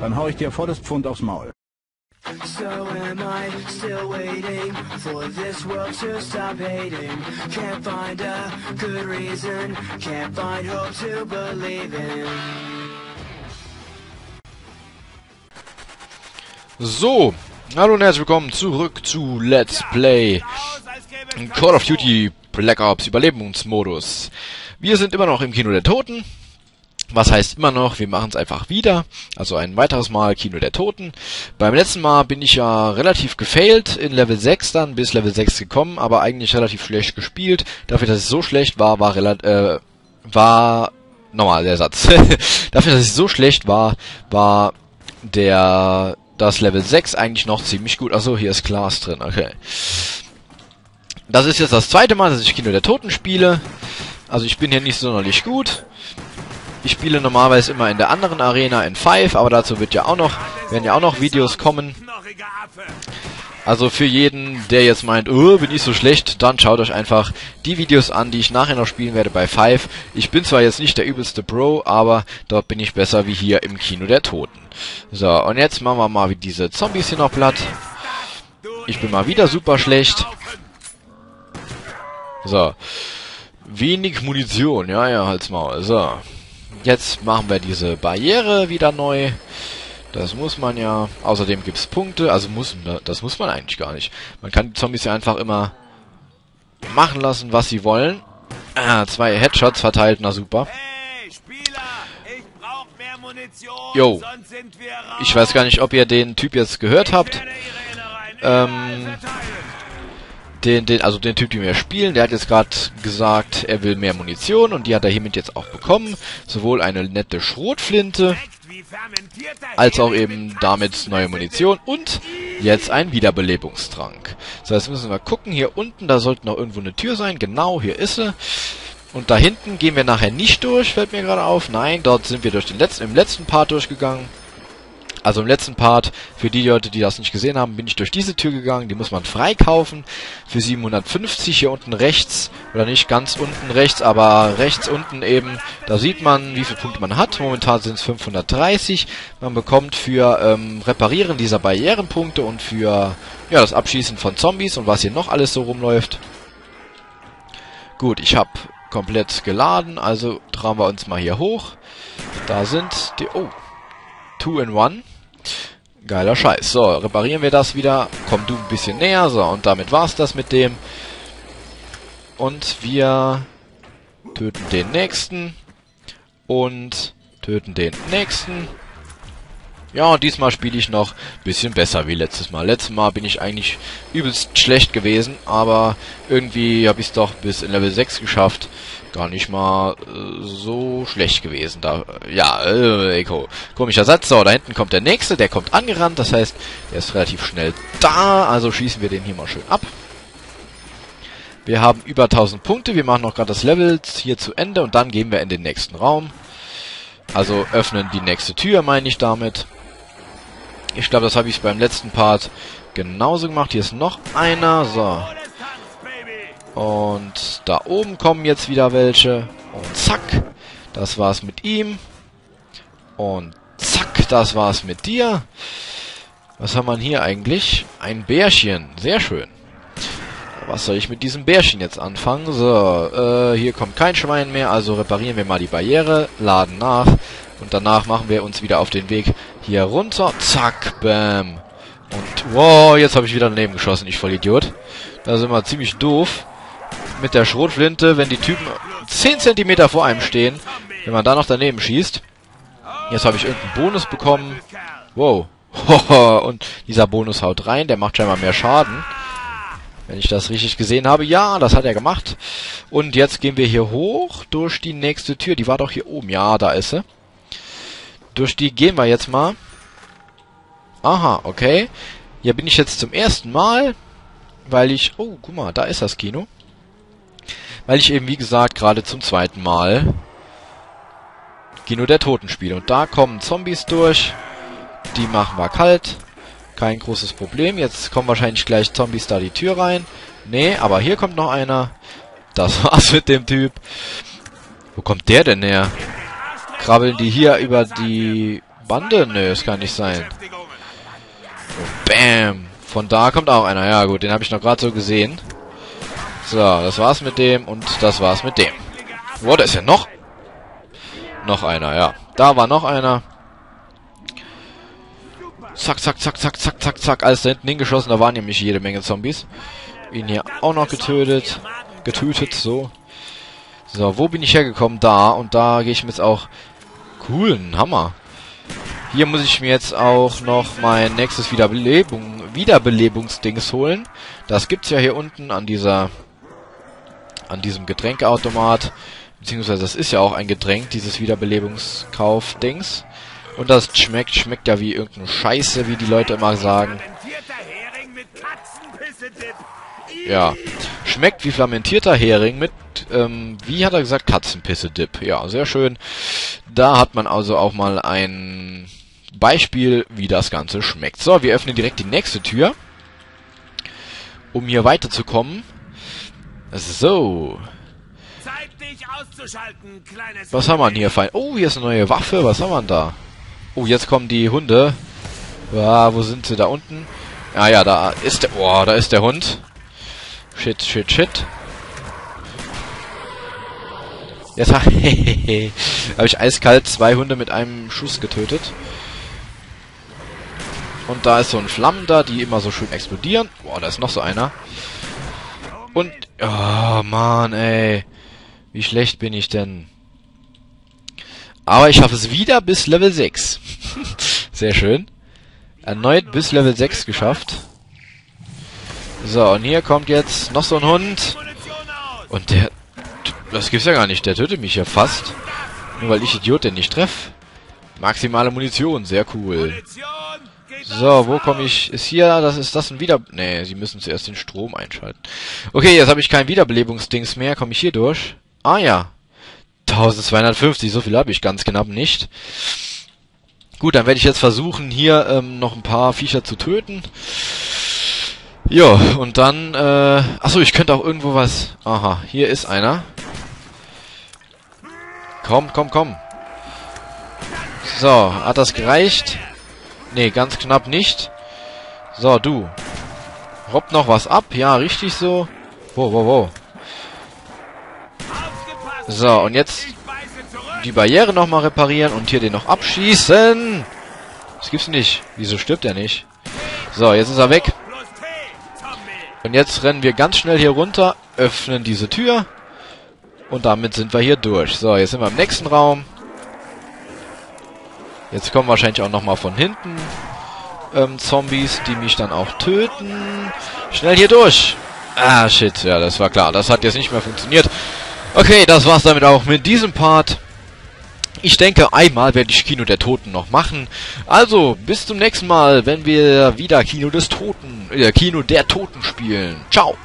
Dann hau ich dir volles Pfund aufs Maul. So am I still waiting for this world to stop hating? Can't find a good reason, can't find hope to believe in. So, hallo und herzlich willkommen zurück zu Let's Play Call of Duty Black Ops Überlebensmodus. Wir sind immer noch im Kino der Toten. Was heißt immer noch, wir machen es einfach wieder. Also ein weiteres Mal Kino der Toten. Beim letzten Mal bin ich ja relativ gefailt in Level 6 dann, bis Level 6 gekommen, aber eigentlich relativ schlecht gespielt. Dafür, dass es so schlecht war, war relativ, äh, war, nochmal der Satz. Dafür, dass es so schlecht war, war der, das Level 6 eigentlich noch ziemlich gut. Achso, hier ist Glas drin, okay. Das ist jetzt das zweite Mal, dass ich Kino der Toten spiele. Also ich bin hier nicht sonderlich gut. Ich spiele normalerweise immer in der anderen Arena in 5, aber dazu wird ja auch noch, werden ja auch noch Videos kommen. Also für jeden, der jetzt meint, oh, bin ich so schlecht, dann schaut euch einfach die Videos an, die ich nachher noch spielen werde bei 5. Ich bin zwar jetzt nicht der übelste Pro, aber dort bin ich besser wie hier im Kino der Toten. So, und jetzt machen wir mal diese Zombies hier noch platt. Ich bin mal wieder super schlecht. So. Wenig Munition, ja, ja, halt's mal. So. Jetzt machen wir diese Barriere wieder neu. Das muss man ja. Außerdem gibt's Punkte. Also muss das muss man eigentlich gar nicht. Man kann die Zombies ja einfach immer machen lassen, was sie wollen. Ah, zwei Headshots verteilt, na super. Jo. Ich weiß gar nicht, ob ihr den Typ jetzt gehört habt. Ähm. Den, den, also den Typ, den wir spielen, der hat jetzt gerade gesagt, er will mehr Munition und die hat er hiermit jetzt auch bekommen. Sowohl eine nette Schrotflinte, als auch eben mit damit neue Munition und jetzt ein Wiederbelebungstrank. So, jetzt müssen wir gucken, hier unten, da sollte noch irgendwo eine Tür sein. Genau, hier ist sie. Und da hinten gehen wir nachher nicht durch, fällt mir gerade auf. Nein, dort sind wir durch den letzten, im letzten Part durchgegangen. Also im letzten Part, für die Leute, die das nicht gesehen haben, bin ich durch diese Tür gegangen. Die muss man freikaufen für 750 hier unten rechts. Oder nicht ganz unten rechts, aber rechts unten eben. Da sieht man, wie viele Punkte man hat. Momentan sind es 530. Man bekommt für ähm, Reparieren dieser Barrierenpunkte und für ja das Abschießen von Zombies und was hier noch alles so rumläuft. Gut, ich habe komplett geladen, also trauen wir uns mal hier hoch. Da sind die... Oh, Two in One. Geiler Scheiß. So, reparieren wir das wieder. Komm du ein bisschen näher. So, und damit war's das mit dem. Und wir töten den nächsten. Und töten den nächsten. Ja, und diesmal spiele ich noch bisschen besser wie letztes Mal. Letztes Mal bin ich eigentlich übelst schlecht gewesen, aber irgendwie habe ich es doch bis in Level 6 geschafft. Gar nicht mal äh, so schlecht gewesen. Da, ja, äh, Eko. Komischer Satz. So, da hinten kommt der nächste, der kommt angerannt, das heißt, der ist relativ schnell da, also schießen wir den hier mal schön ab. Wir haben über 1000 Punkte, wir machen noch gerade das Level hier zu Ende und dann gehen wir in den nächsten Raum. Also öffnen die nächste Tür, meine ich damit. Ich glaube, das habe ich beim letzten Part genauso gemacht. Hier ist noch einer. So. Und da oben kommen jetzt wieder welche. Und zack. Das war's mit ihm. Und zack, das war's mit dir. Was haben wir hier eigentlich? Ein Bärchen. Sehr schön. Was soll ich mit diesem Bärchen jetzt anfangen? So, äh, hier kommt kein Schwein mehr, also reparieren wir mal die Barriere, laden nach und danach machen wir uns wieder auf den Weg hier runter. Zack, bam. Und, wow, jetzt habe ich wieder daneben geschossen, ich voll Idiot. Das ist immer ziemlich doof. Mit der Schrotflinte, wenn die Typen 10 cm vor einem stehen, wenn man da noch daneben schießt. Jetzt habe ich irgendeinen Bonus bekommen. Wow. Und dieser Bonus haut rein, der macht scheinbar mehr Schaden. Wenn ich das richtig gesehen habe. Ja, das hat er gemacht. Und jetzt gehen wir hier hoch durch die nächste Tür. Die war doch hier oben. Ja, da ist sie. Durch die gehen wir jetzt mal. Aha, okay. Hier bin ich jetzt zum ersten Mal, weil ich... Oh, guck mal, da ist das Kino. Weil ich eben, wie gesagt, gerade zum zweiten Mal Kino der Toten spiele. Und da kommen Zombies durch. Die machen wir kalt. Kein großes Problem. Jetzt kommen wahrscheinlich gleich Zombies da die Tür rein. Nee, aber hier kommt noch einer. Das war's mit dem Typ. Wo kommt der denn her? Krabbeln die hier über die Bande? Nö, das kann nicht sein. Bam! Von da kommt auch einer. Ja gut, den habe ich noch gerade so gesehen. So, das war's mit dem und das war's mit dem. Wo, da ist ja noch... Noch einer, ja. Da war noch einer. Zack, zack, zack, zack, zack, zack, zack. Alles da hinten hingeschossen. Da waren nämlich jede Menge Zombies. Ihn hier auch noch getötet. Getötet, so. So, wo bin ich hergekommen? Da. Und da gehe ich mir jetzt auch... Cool, ein Hammer. Hier muss ich mir jetzt auch noch mein nächstes Wiederbelebung, Wiederbelebungsdings holen. Das gibt's ja hier unten an dieser, an diesem Getränkeautomat. Beziehungsweise das ist ja auch ein Getränk, dieses Wiederbelebungskauf-Dings. Und das schmeckt, schmeckt ja wie irgendeine Scheiße, wie die Leute immer sagen. Ja. Schmeckt wie flamentierter Hering mit, ähm, wie hat er gesagt, Katzenpisse-Dip. Ja, sehr schön. Da hat man also auch mal ein Beispiel, wie das Ganze schmeckt. So, wir öffnen direkt die nächste Tür. Um hier weiterzukommen. So. Zeit, dich auszuschalten, kleines... Was haben wir denn hier fein? Oh, hier ist eine neue Waffe. Was haben wir denn da? Oh, jetzt kommen die Hunde. Ja, wo sind sie? Da unten? Ah ja, da ist der... Oh, da ist der Hund. Shit, shit, shit. Jetzt habe ich eiskalt zwei Hunde mit einem Schuss getötet. Und da ist so ein Flammender, die immer so schön explodieren. Boah, da ist noch so einer. Und... Oh, Mann, ey. Wie schlecht bin ich denn? Aber ich schaffe es wieder bis Level 6. Sehr schön. Erneut bis Level 6 geschafft. So, und hier kommt jetzt noch so ein Hund. Und der... Das gibt's ja gar nicht. Der tötet mich ja fast. Nur weil ich Idiot den nicht treff. Maximale Munition. Sehr cool. So, wo komme ich? Ist hier, das ist das ein Wieder... Nee, sie müssen zuerst den Strom einschalten. Okay, jetzt habe ich kein Wiederbelebungsdings mehr. Komme ich hier durch? Ah ja. 1250, so viel habe ich ganz knapp nicht. Gut, dann werde ich jetzt versuchen, hier ähm, noch ein paar Viecher zu töten. Ja, und dann, äh... Achso, ich könnte auch irgendwo was... Aha, hier ist einer. Komm, komm, komm. So, hat das gereicht? Nee, ganz knapp nicht. So, du. Robbt noch was ab? Ja, richtig so. Wow, wow, wow. So, und jetzt die Barriere nochmal reparieren und hier den noch abschießen. Das gibt's nicht. Wieso stirbt er nicht? So, jetzt ist er weg. Und jetzt rennen wir ganz schnell hier runter, öffnen diese Tür. Und damit sind wir hier durch. So, jetzt sind wir im nächsten Raum. Jetzt kommen wahrscheinlich auch nochmal von hinten ähm, Zombies, die mich dann auch töten. Schnell hier durch. Ah, shit. Ja, das war klar. Das hat jetzt nicht mehr funktioniert. Okay, das war's damit auch mit diesem Part. Ich denke, einmal werde ich Kino der Toten noch machen. Also, bis zum nächsten Mal, wenn wir wieder Kino des Toten, äh, Kino der Toten spielen. Ciao.